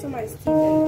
somebody's teeth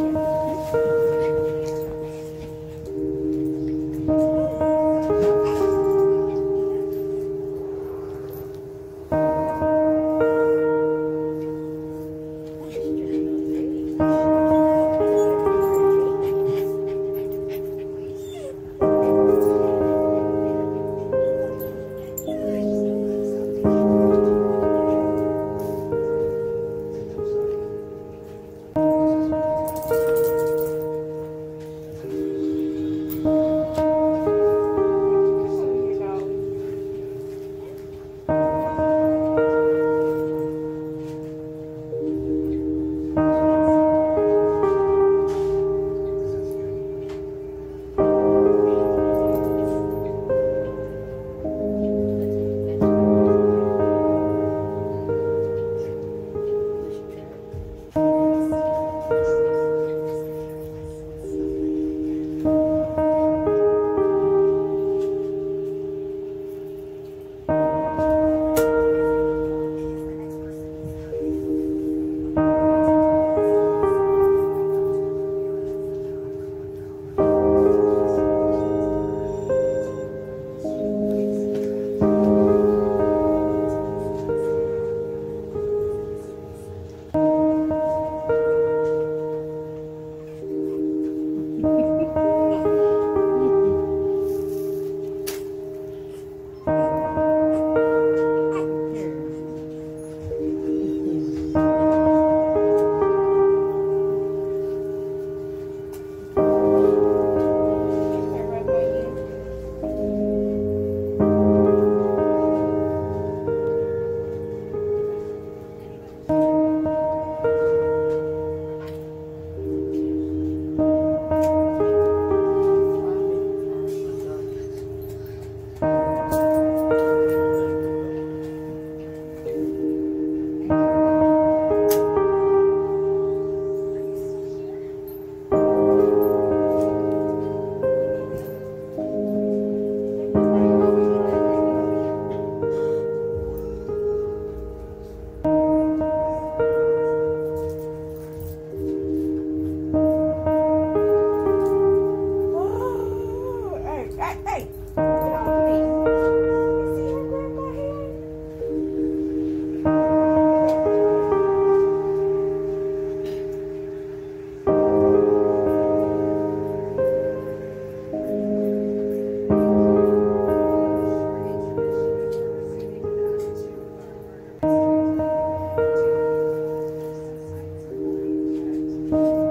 Hey, thank you.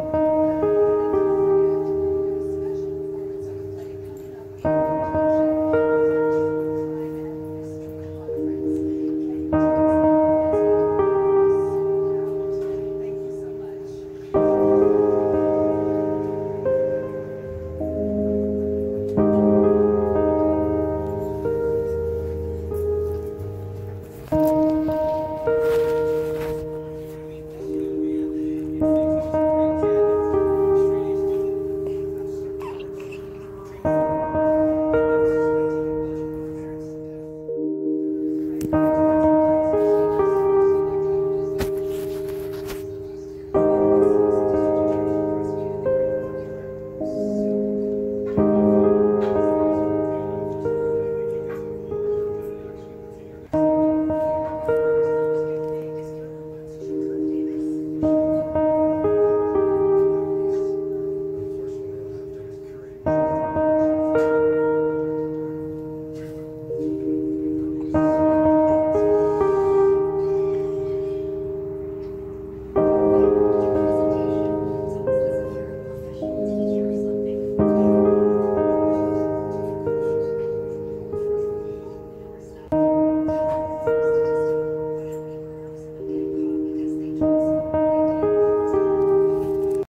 Bye.